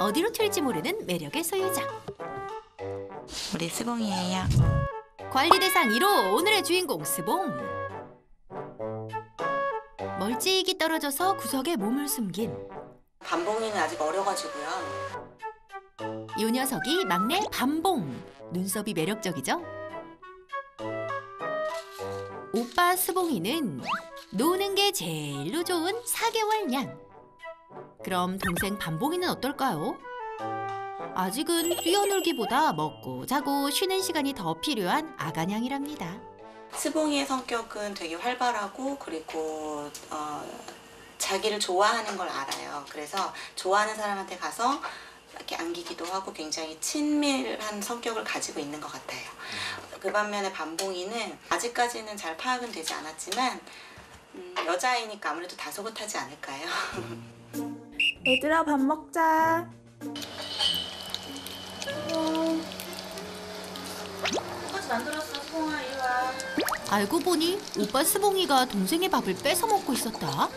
어디로 튈지 모르는 매력의 소유자. 우리 스봉이에요. 관리 대상 1호 오늘의 주인공 스봉. 멀찍이 떨어져서 구석에 몸을 숨긴 반봉이는 아직 어려가지고요. 요 녀석이 막내 밤봉. 눈썹이 매력적이죠? 오빠 스봉이는 노는 게 제일로 좋은 4개월 냥. 그럼 동생 밤봉이는 어떨까요? 아직은 뛰어놀기보다 먹고 자고 쉬는 시간이 더 필요한 아가냥이랍니다. 스봉이의 성격은 되게 활발하고 그리고 어, 자기를 좋아하는 걸 알아요. 그래서 좋아하는 사람한테 가서 이렇게 안기기도 하고 굉장히 친밀한 성격을 가지고 있는 것 같아요. 그 반면에 반봉이는 아직까지는 잘 파악은 되지 않았지만 음, 여자아이니까 아무래도 다소곳하지 않을까요? 얘들아 밥 먹자. 꽃 만들었어, 스봉아 이리 와. 알고 보니 오빠 스봉이가 동생의 밥을 뺏어 먹고 있었다.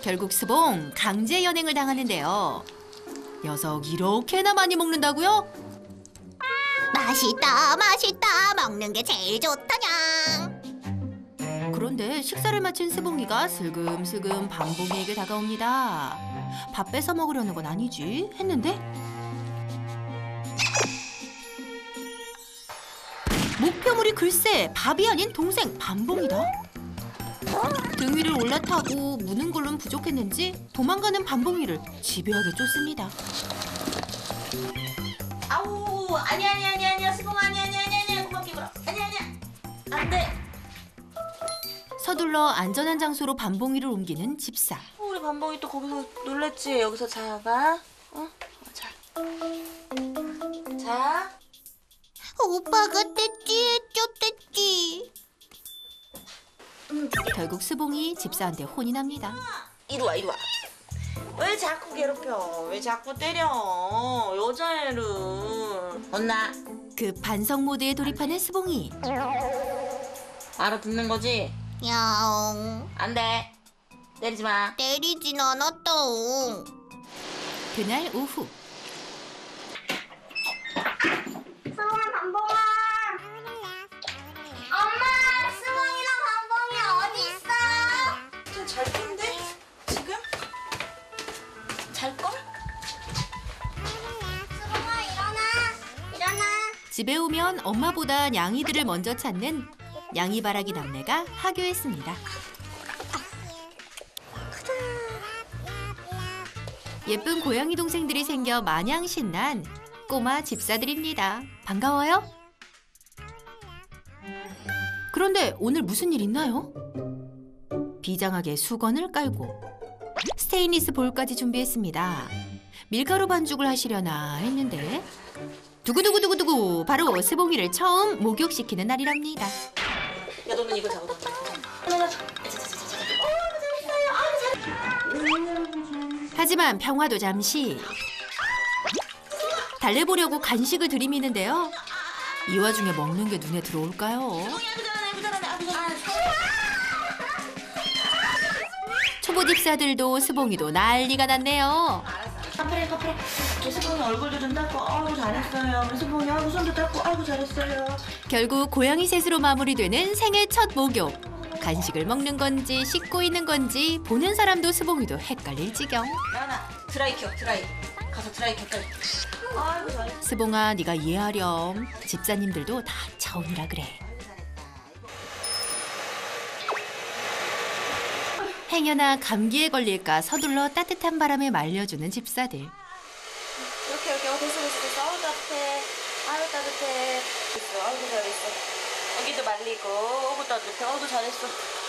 결국 스봉 강제 연행을 당하는데요. 녀석 이렇게나 많이 먹는다고요? 맛있다 맛있다 먹는 게 제일 좋다냥 그런데 식사를 마친 스봉이가 슬금슬금 밤봉이에게 다가옵니다. 밥 뺏어 먹으려는 건 아니지 했는데 목표물이 글쎄 밥이 아닌 동생 밤봉이다. 등 위를 올라타고 무는 걸로는 부족했는지 도망가는 밤봉이를 집요하게 쫓습니다. 아우 아니 아니 아니 아니야 스봉아 아니 아니 서둘러 안전한 장소로 밤봉이를 옮기는 집사. 우리 반봉이 또 거기서 놀랬지 여기서 자봐 어? 자. 자 오빠가 뗐지 쫓댔지 결국 스봉이 집사한테 혼이 납니다. 이리 와 이리 와 왜 자꾸 괴롭혀 왜 자꾸 때려 여자애를 혼나 그 반성 모드에 돌입하는 스봉이. 알아듣는 거지? 야옹. 안 돼. 때리지 마. 때리진 않았다옹. 그날 오후. 수봉아 반봉아. 엄마 수봉이랑 반봉이 어디 있어? 잘 텐데? 지금? 잘 걸? 수봉아 일어나. 일어나. 집에 오면 엄마보다 냥이들을 먼저 찾는 냥이바라기 남매가 하교했습니다. 예쁜 고양이 동생들이 생겨 마냥 신난 꼬마 집사들입니다. 반가워요? 그런데 오늘 무슨 일 있나요? 비장하게 수건을 깔고 스테인리스 볼까지 준비했습니다. 밀가루 반죽을 하시려나 했는데 두구두구두구두구 바로 스봉이를 처음 목욕시키는 날이랍니다. 야 너는 이거 잡아 너는 하지만 평화도 잠시 달래보려고 간식을 들이미는데요. 이 와중에 먹는 게 눈에 들어올까요? 초보 집사들도 스봉이도 난리가 났네요. 거품해 거품해 우리 스봉이 얼굴도 좀 닦고 아이고 잘했어요 스봉이 아이고 손도 닦고 아이고 잘했어요 결국 고양이 셋으로 마무리되는 생애 첫 목욕. 간식을 먹는 건지 씻고 있는 건지 보는 사람도 스봉이도 헷갈릴 지경. 나나 드라이 켜 드라이 가서 드라이 켜 빨리 아이고 잘했어 스봉아 네가 이해하렴. 집사님들도 다 처음이라 그래. 행여나 감기에 걸릴까 서둘러 따뜻한 바람에 말려주는 집사들. 이렇게 이렇게 어 됐어 됐어 됐어 아우 따뜻해 아유 따뜻해 됐어 아이고 잘했어 여기도 말리고 어구 따뜻해 어구 잘했어.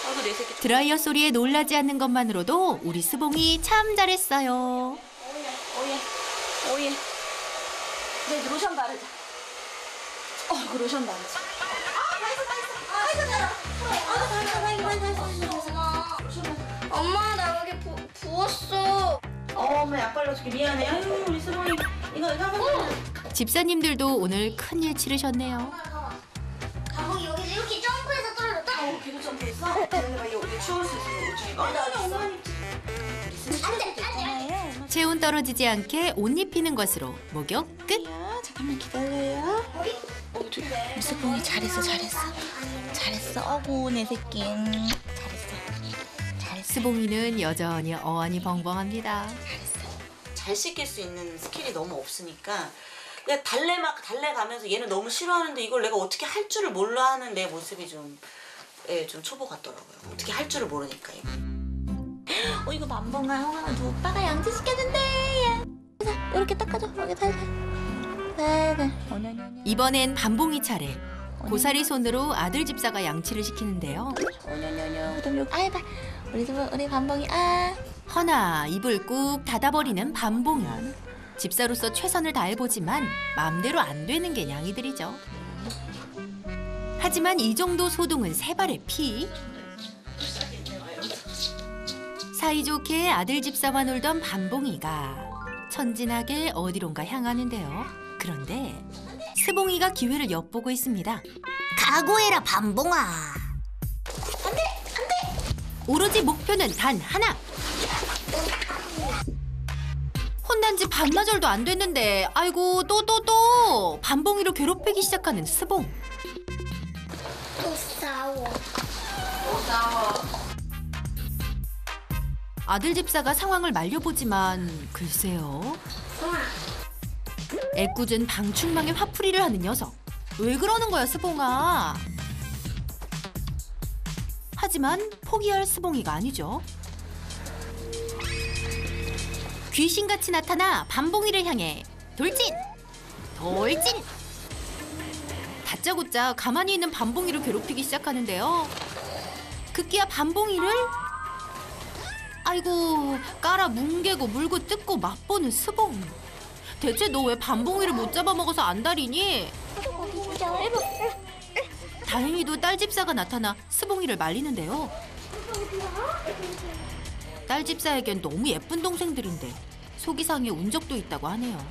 아이고 내 새끼 드라이어 소리에 놀라지 않는 것만으로도 우리 스봉이 참 잘했어요. 오예 오예 이제 로션 바르자. 어, 그 로션 바르자. 엄마 나 여기 부, 부었어. 어, 엄마 약 발라줄게. 미안해. 아유 우리 스봉이. 이거 이거 한번 집사님들도 오늘 큰일 치르셨네요. 엄마 떨어지지 않게 옷 입히는 것으로 목욕 끝. 야, 잠깐만 기다려요. 어, 저, 스봉이 잘했어, 잘했어. 잘했어. 어구, 내 새끼. 음, 잘했어. 잘했어. 스봉이는 여전히 어안이 벙벙합니다. 잘 씻길 수 있는 skill이 너무 없으니까 달래 막 달래 가면서 얘는 너무 싫어하는데 이걸 내가 어떻게 할 줄을 몰라 하는 내 모습이 좀, 예, 좀 초보 같더라고요. 어떻게 할 줄을 모르니까 이거. 어 이거 만봉아 형아 너 오빠가 양치 시켜준대. 자 이렇게 닦아줘. 여기 달래. 네네. 어냐냐냐. 이번엔 반봉이 차례. 고사리 손으로 아들 집사가 양치를 시키는데요. 그다음 여기 아이 봐. 우리 집 우리 반봉이 아. 허나 입을 꾹 닫아버리는 반봉이. 집사로서 최선을 다해보지만 마음대로 안 되는 게 냥이들이죠. 하지만 이 정도 소동은 세 발의 피. 사이좋게 아들 집사와 놀던 반봉이가 천진하게 어디론가 향하는데요. 그런데 스봉이가 기회를 엿보고 있습니다. 각오해라 반봉아. 오로지 목표는 단 하나. 혼난 지 반나절도 안 됐는데 아이고 또 또 또 반봉이로 괴롭히기 시작하는 스봉. 또 싸워. 아들 집사가 상황을 말려보지만 글쎄요. 애꿎은 방충망에 화풀이를 하는 녀석. 왜 그러는 거야 스봉아? 하지만 포기할 스봉이가 아니죠. 귀신같이 나타나 반봉이를 향해 돌진! 돌진! 다짜고짜 가만히 있는 반봉이를 괴롭히기 시작하는데요. 급기야 반봉이를 아이고 깔아 뭉개고 물고 뜯고 맛보는 스봉 대체 너 왜 반봉이를 못 잡아먹어서 안달이니? 다행히도 딸 집사가 나타나 스봉이를 말리는데요 딸 집사에겐 너무 예쁜 동생들인데 속이 상해 운 적도 있다고 하네요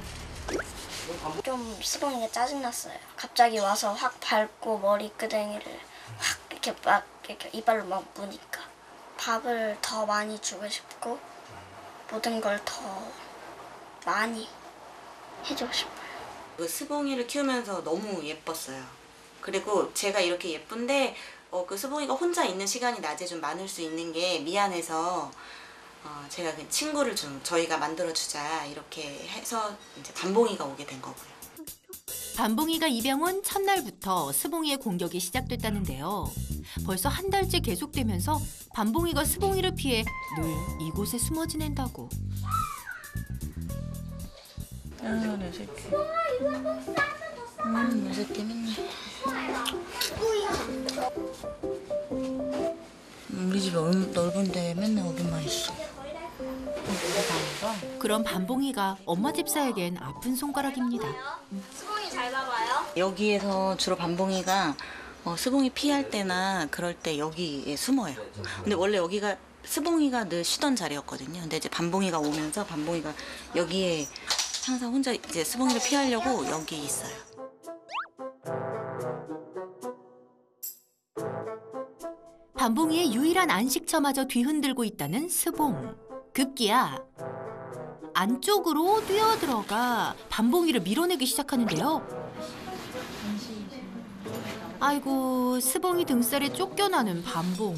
좀 스봉이가 짜증났어요. 갑자기 와서 확 밟고 머리 끄댕이를 확 이렇게 막 이렇게 이발로 막 무니까 밥을 더 많이 주고 싶고 모든 걸 더 많이 해주고 싶어요. 그 스봉이를 키우면서 너무 예뻤어요. 그리고 제가 이렇게 예쁜데 어, 그 스봉이가 혼자 있는 시간이 낮에 좀 많을 수 있는 게 미안해서 어, 제가 그 친구를 좀 저희가 만들어 주자 이렇게 해서 이제 반봉이가 오게 된 거고요. 반봉이가 입양 온 첫날부터 스봉이의 공격이 시작됐다는데요. 벌써 한 달째 계속되면서 반봉이가 스봉이를 피해 늘 이곳에 숨어 지낸다고. 아내 새끼. 음 내 새끼 맨날. 우리 집이 얼- 넓은데 맨날 어디만 있어. 그런 반봉이가 엄마 집사에겐 아픈 손가락입니다. 스봉이 잘 봐봐요. 여기에서 주로 반봉이가 어, 스봉이 피할 때나 그럴 때 여기에 숨어요. 근데 원래 여기가 스봉이가 늘 쉬던 자리였거든요. 근데 이제 반봉이가 오면서 반봉이가 여기에 항상 혼자 이제 스봉이를 피하려고 여기 있어요. 반봉이의 유일한 안식처마저 뒤흔들고 있다는 스봉. 급기야 안쪽으로 뛰어들어가 반봉이를 밀어내기 시작하는데요. 아이고 스봉이 등살에 쫓겨나는 반봉.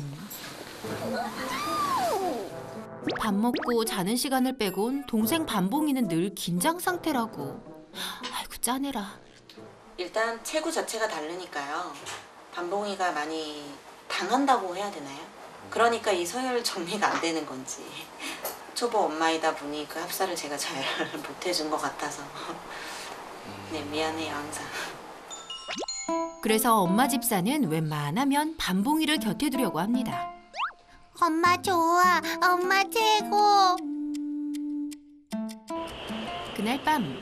밥 먹고 자는 시간을 빼곤 동생 반봉이는 늘 긴장 상태라고. 아이고 짜내라. 일단 체구 자체가 다르니까요. 반봉이가 많이 당한다고 해야 되나요? 그러니까 이 서열 정리가 안 되는 건지. 초보 엄마이다 보니 그 합사를 제가 잘 못 해준 것 같아서. 네, 미안해요, 항상. 그래서 엄마 집사는 웬만하면 반봉이를 곁에 두려고 합니다. 엄마 좋아. 엄마 최고. 그날 밤.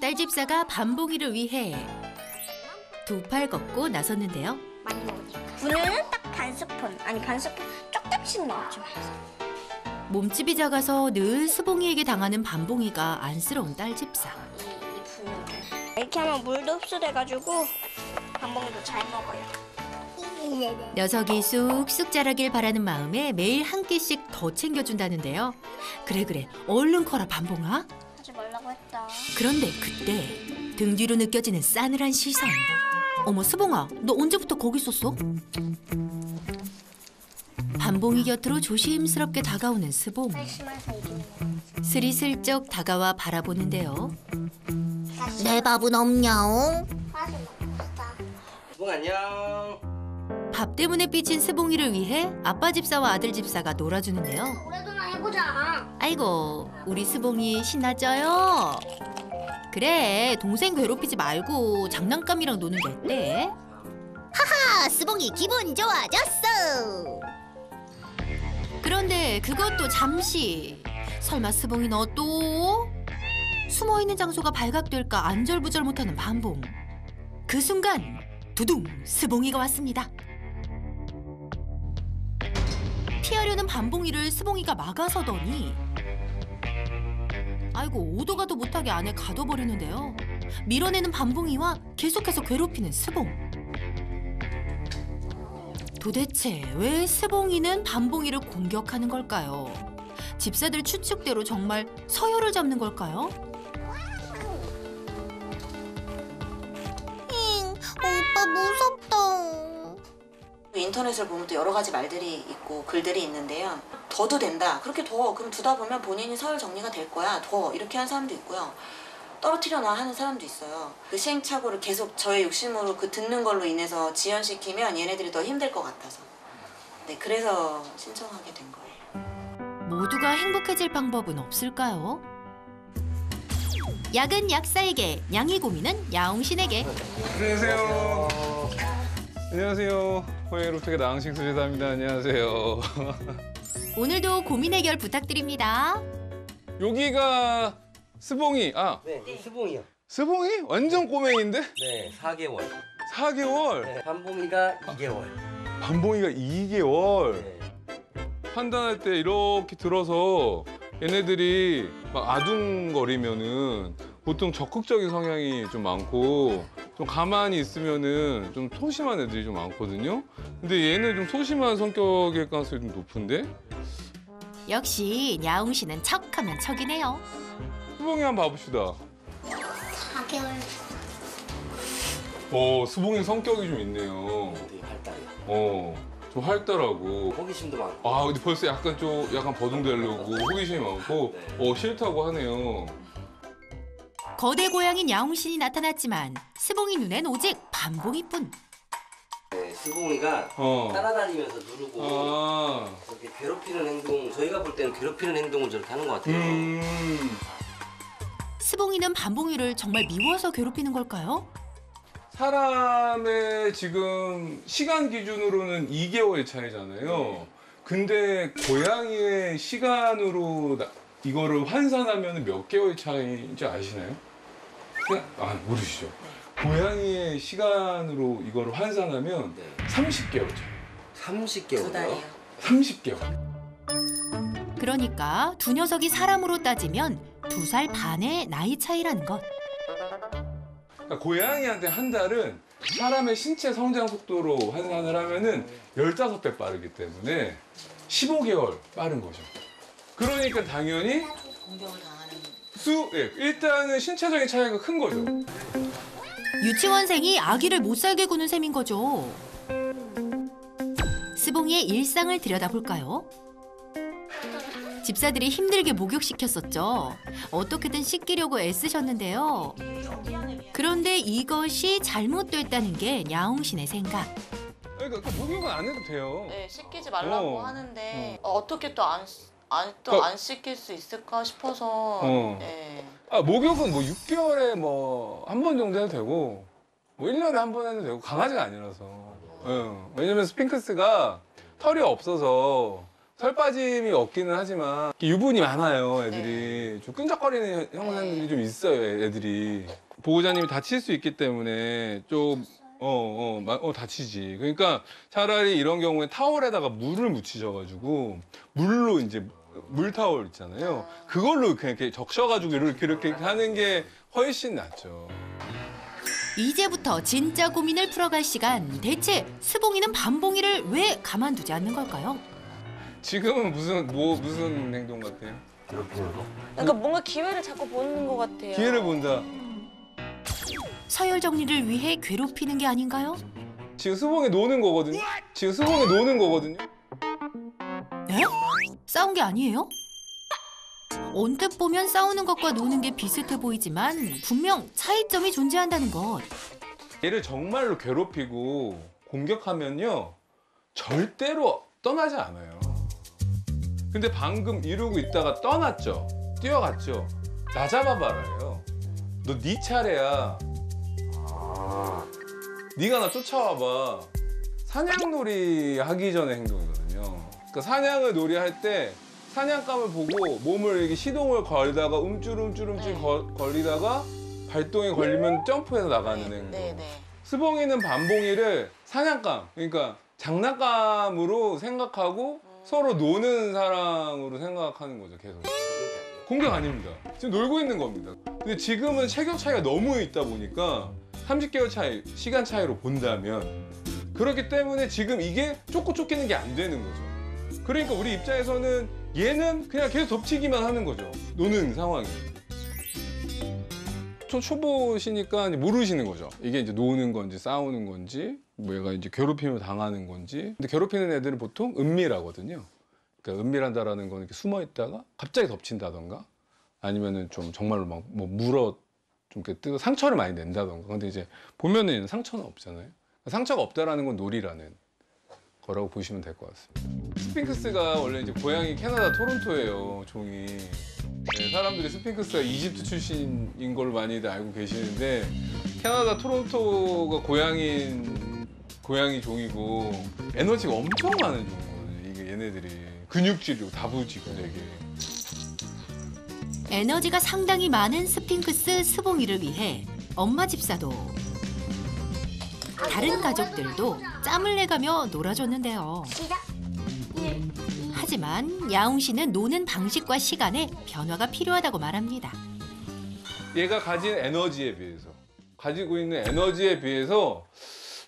딸 집사가 반봉이를 위해 두 팔 걷고 나섰는데요. 많이 먹으니까. 분유는 딱 반 스푼 아니 반 스푼 조금씩 넣어주면 몸집이 작아서 늘 스봉이에게 당하는 반봉이가 안쓰러운 딸 집사. 이, 이 분유를 이렇게 하면 물도 흡수돼가지고 반봉이도 잘 먹어요. 녀석이 쑥쑥 자라길 바라는 마음에 매일 한 끼씩 더 챙겨준다는데요. 그래 그래 얼른 커라 반봉아. 하지 말라고 했다. 그런데 그때 등 뒤로 느껴지는 싸늘한 시선. 어머 스봉아, 너 언제부터 거기 있었어? 반봉이 곁으로 조심스럽게 다가오는 스봉. 스리슬쩍 다가와 바라보는데요. 내 밥은 없냐옹? 응 안녕. 밥 때문에 삐친 스봉이를 위해 아빠 집사와 아들 집사가 놀아주는데요. 오래도나 해보자. 아이고, 우리 스봉이 신나져요. 그래, 동생 괴롭히지 말고 장난감이랑 노는 게 어때? 아, 스봉이 기분 좋아졌어. 그런데 그것도 잠시. 설마 스봉이 너 또? 숨어 있는 장소가 발각될까 안절부절 못하는 반봉. 그 순간 두둥 스봉이가 왔습니다. 피하려는 반봉이를 스봉이가 막아서더니 아이고 오도 가도 못하게 안에 가둬버리는데요. 밀어내는 반봉이와 계속해서 괴롭히는 스봉. 도대체 왜 스봉이는 반봉이를 공격하는 걸까요? 집사들 추측대로 정말 서열을 잡는 걸까요? 잉, 오빠 무섭다. 인터넷을 보면 또 여러 가지 말들이 있고 글들이 있는데요. 더도 된다. 그렇게 더 그럼 두다 보면 본인이 서열 정리가 될 거야. 더 이렇게 하는 사람도 있고요. 떨어뜨려 놔 하는 사람도 있어요. 그 시행착오를 계속 저의 욕심으로 그 듣는 걸로 인해서 지연시키면 얘네들이 더 힘들 것 같아서. 네, 그래서 신청하게 된 거예요. 모두가 행복해질 방법은 없을까요? 약은 약사에게, 양이 고민은 야옹신에게. 안녕하세요. 안녕하세요. 호예롭트의 나항식 수제사입니다. 안녕하세요. 오늘도 고민 해결 부탁드립니다. 여기가 스봉이. 아, 네, 이 스봉이요. 스봉이? 완전 꼬맹인데? 네, 4개월. 4개월. 네, 반봉이가 2개월. 반봉이가 2개월. 네. 판단할 때 이렇게 들어서 얘네들이 막 아둥거리면은 보통 적극적인 성향이 좀 많고 좀 가만히 있으면은 좀 소심한 애들이 좀 많거든요. 근데 얘는 좀 소심한 성격일 가능성이 좀 높은데? 역시 야옹신은 척하면 척이네요. 수봉이 한번 봐봅시다. 4개월. 어, 수봉이 성격이 좀 있네요. 되게 발달해요. 어, 좀 활달하고. 호기심도 많고. 아, 근데 벌써 약간 좀 약간 버둥대려고 호기심이 많고, 어, 싫다고 하네요. 거대 고양인 야옹신이 나타났지만 스봉이 눈엔 오직 반봉이뿐. 네, 스봉이가 어. 따라다니면서 누르고 아, 그렇게 괴롭히는 행동, 저희가 볼 때는 괴롭히는 행동을 저렇게 하는 것 같아요. 음. 스봉이는 반봉이를 정말 미워서 괴롭히는 걸까요? 사람의 지금 시간 기준으로는 2개월 차이잖아요. 근데 고양이의 시간으로 나- 이거를 환산하면 몇 개월 차이인지 아시나요? 아, 모르시죠? 고양이의 시간으로 이거를 환산하면 네. 30개월 차이. 30개월. 두 달이요. 30개월. 그러니까 두 녀석이 사람으로 따지면 두 살 반의 나이 차이라는 것. 그러니까 고양이한테 한 달은 사람의 신체 성장 속도로 환산을 하면은 15배 빠르기 때문에 15개월 빠른 거죠. 그러니까 당연히 공격을 당하는 수, 예, 일단은 신체적인 차이가 큰 거죠. 유치원생이 아기를 못 살게 구는 셈인 거죠. 스봉이의 일상을 들여다볼까요? 집사들이 힘들게 목욕시켰었죠. 어떻게든 씻기려고 애쓰셨는데요. 그런데 이것이 잘못됐다는 게 야옹신의 생각. 그러니까 그 목욕은 안 해도 돼요. 네, 씻기지 말라고 어. 하는데 어. 떻게 또 안 안또 그러니까- 안 씻길 수 있을까 싶어서 어. 네. 아, 목욕은 뭐 6개월에 뭐 한 번 정도 해도 되고 뭐 1년에 한 번 해도 되고 강아지가 아니라서. 예. 왜냐면 스핑크스가 털이 없어서 털 빠짐이 없기는 하지만 유분이 많아요, 애들이. 좀 끈적거리는 형상들이 좀 있어요, 애들이. 보호자님이 다칠 수 있기 때문에 좀 어, 어, 마- 어, 다치지. 그러니까 차라리 이런 경우에 타월에다가 물을 묻히셔가지고 물로 이제 물 타월 있잖아요. 그걸로 그냥 이렇게 적셔가지고 이렇게 이렇게 하는 게 훨씬 낫죠. 이제부터 진짜 고민을 풀어갈 시간. 대체 스봉이는 밤봉이를 왜 가만두지 않는 걸까요? 지금은 무슨 뭐 무슨 행동 같아요? 그러니까 뭔가 기회를 자꾸 보는 것 같아요. 기회를 본다. 서열 정리를 위해 괴롭히는 게 아닌가요? 지금 수봉이 노는 거거든요. 지금 수봉이 노는 거거든요. 네? 싸운 게 아니에요? 언뜻 보면 싸우는 것과 노는 게 비슷해 보이지만 분명 차이점이 존재한다는 것. 얘를 정말로 괴롭히고 공격하면요 절대로 떠나지 않아요. 근데 방금 이러고 있다가 떠났죠. 뛰어갔죠. 나 잡아봐라요. 너 네 차례야. 아, 네가 나 쫓아와봐. 사냥놀이 하기 전에 행동이거든요. 그러니까 사냥을 놀이할 때 사냥감을 보고 몸을 이렇게 시동을 걸다가 움찔움찔움찔 네. 걸- 걸리다가 발동에 걸리면 점프해서 나가는 행동. 네, 네. 스봉이는 반봉이를 사냥감, 그러니까 장난감으로 생각하고 서로 노는 사랑으로 생각하는 거죠, 계속. 공격 아닙니다. 지금 놀고 있는 겁니다. 근데 지금은 체격 차이가 너무 있다 보니까 30개월 차이, 시간 차이로 본다면 그렇기 때문에 지금 이게 쫓고 쫓기는 게 안 되는 거죠. 그러니까 우리 입장에서는 얘는 그냥 계속 덮치기만 하는 거죠. 노는 상황이. 초, 초보시니까 모르시는 거죠. 이게 이제 노는 건지 싸우는 건지, 뭐 얘가 이제 괴롭힘을 당하는 건지. 근데 괴롭히는 애들은 보통 은밀하거든요. 그러니까 은밀한다라는 거는 이렇게 숨어 있다가 갑자기 덮친다던가 아니면은 좀 정말로 막 뭐 물어 좀 이렇게 뜨 상처를 많이 낸다던가. 근데 이제 보면은 상처는 없잖아요. 상처가 없다라는 건 놀이라는 거라고 보시면 될 것 같습니다. 스핑크스가 원래 이제 고향이 캐나다 토론토예요, 종이. 네, 사람들이 스핑크스가 이집트 출신인 걸 많이들 알고 계시는데 캐나다 토론토가 고향인 고양이 종이고 에너지가 엄청 많은 종이거든요. 이게 얘네들이 근육질이고 다부지고 되게. 에너지가 상당히 많은 스핑크스 스봉이를 위해 엄마 집사도 다른 가족들도 짬을 내가며 놀아줬는데요. 하지만 야옹 씨는 노는 방식과 시간에 변화가 필요하다고 말합니다. 얘가 가진 에너지에 비해서 가지고 있는 에너지에 비해서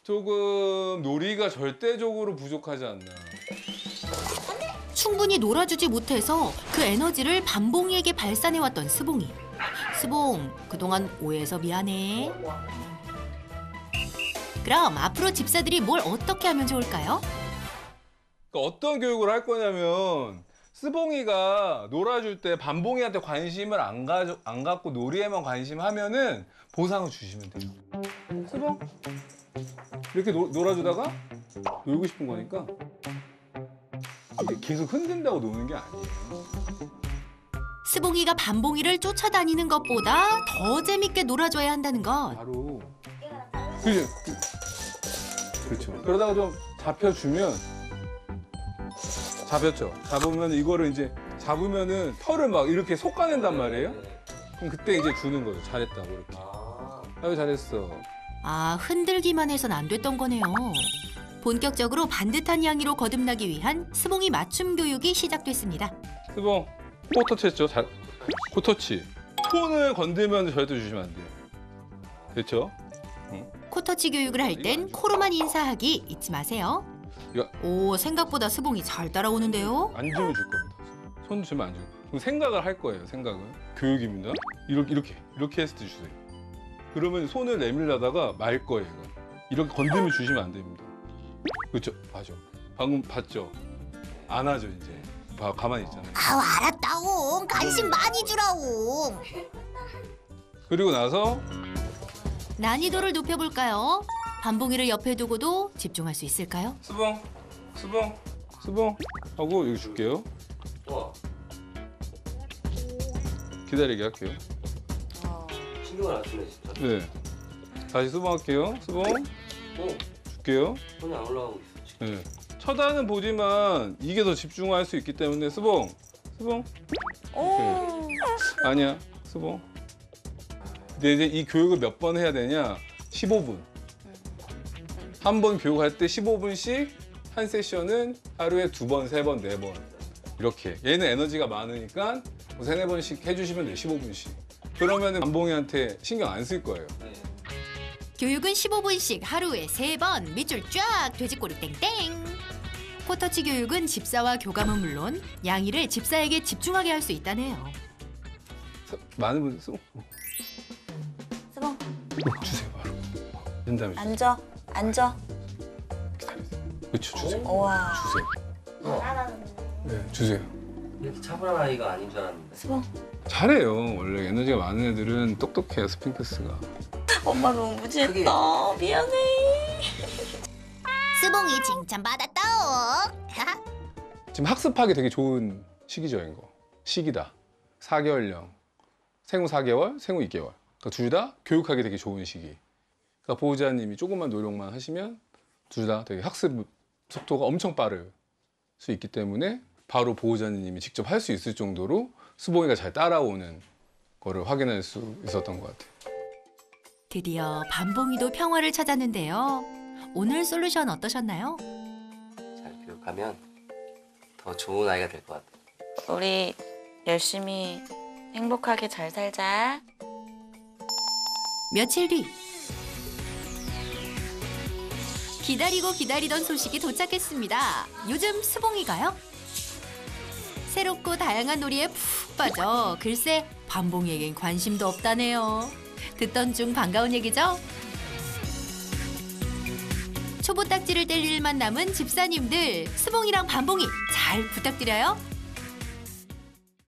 조금 놀이가 절대적으로 부족하지 않나. 충분히 놀아주지 못해서 그 에너지를 밤봉이에게 발산해왔던 스봉이. 스봉, 그동안 오해해서 미안해. 그럼 앞으로 집사들이 뭘 어떻게 하면 좋을까요? 그러니까 어떤 교육을 할 거냐면 스봉이가 놀아줄 때 반봉이한테 관심을 안, 가, 안 갖고 놀이에만 관심하면은 보상을 주시면 돼요. 스봉 이렇게 노, 놀아주다가 놀고 싶은 거니까 계속 흔든다고 노는 게 아니에요. 스봉이가 밤봉이를 쫓아다니는 것보다 더 재밌게 놀아줘야 한다는 것. 바로 그죠? 그렇죠. 그러다가 좀 잡혀주면 잡혔죠. 잡으면 이거를 이제 잡으면은 털을 막 이렇게 솎아낸단 말이에요. 그럼 그때 이제 주는 거죠. 잘했다고 이렇게. 아, 아유 잘했어. 아, 흔들기만 해선 안 됐던 거네요. 본격적으로 반듯한 향이로 거듭나기 위한 스봉이 맞춤 교육이 시작됐습니다. 스봉 코터치 했죠. 잘 코터치. 손을 건들면 절대 주시면 안 돼요. 그렇죠? 코터치 교육을 할 땐 코로만 인사하기 잊지 마세요. 이거- 오, 생각보다 스봉이 잘 따라오는데요. 안 주면 줄 겁니다. 손 주면 안 주고. 그럼 생각을 할 거예요. 생각을. 교육입니다. 이렇게 이렇게 이렇게 했을 때 주세요. 그러면 손을 내밀려다가 말 거예요. 이렇게 건드면 주시면 안 됩니다. 그렇죠? 맞아. 방금 봤죠? 안 하죠 이제. 봐 가만히 있잖아요. 아우 알았다옹 관심 많이 주라옹 그리고 나서 난이도를 높여볼까요? 밤봉이를 옆에 두고도 집중할 수 있을까요? 수봉, 수봉, 수봉 하고 이거 줄게요. 와, 기다리게 할게요. 어. 신경을 안 쓰네 진짜. 네. 다시 수봉 할게요. 수봉 어, 줄게요. 손이 안 올라가고 있어. 지금. 네. 쳐다는 보지만 이게 더 집중할 수 있기 때문에 수봉, 수봉. 오. 아니야, 수봉. 근데 이제 이 교육을 몇 번 해야 되냐? 15분. 한 번 교육할 때 15분씩 한 세션은 하루에 두 번, 세 번, 네 번. 이렇게. 얘는 에너지가 많으니까 뭐 세네 번씩 해주시면 돼요, 15분씩. 그러면은 감봉이한테 신경 안 쓸 거예요. 네. 교육은 15분씩 하루에 3번 밑줄 쫙 돼지꼬리 땡땡. 코터치 교육은 집사와 교감은 물론 양이를 집사에게 집중하게 할 수 있다네요. 서- 많은 분들 쓰 스봉 어, 주세요 바로. 된 다음에 주세요. 앉아. 앉아. 그렇죠 주세요. 우와. 주세요. 네 주세요. 이렇게 차분한 아이가 아닌 줄 알았는데. 스봉. 잘해요. 원래 에너지가 많은 애들은 똑똑해요 스핑크스가. 엄마 너무 무지했다. 미안해. 스봉이 칭찬받았다. 지금 학습하기 되게 좋은 시기죠 이거. 시기다. 4개월령. 생후 4개월, 생후 2개월. 그러니까 둘 다 교육하기 되게 좋은 시기. 그러니까 보호자님이 조금만 노력만 하시면 둘 다 되게 학습 속도가 엄청 빠를 수 있기 때문에 바로 보호자님이 직접 할 수 있을 정도로 수봉이가 잘 따라오는 거를 확인할 수 있었던 것 같아요. 드디어 밤봉이도 평화를 찾았는데요. 오늘 솔루션 어떠셨나요? 잘 교육하면 더 좋은 아이가 될 것 같아. 우리 열심히 행복하게 잘 살자. 며칠 뒤 기다리고 기다리던 소식이 도착했습니다. 요즘 스봉이가요? 새롭고 다양한 놀이에 푹 빠져 글쎄 밤봉이에겐 관심도 없다네요. 듣던 중 반가운 얘기죠? 초보 딱지를 뗄 일만 남은 집사님들 스봉이랑 밤봉이 잘 부탁드려요.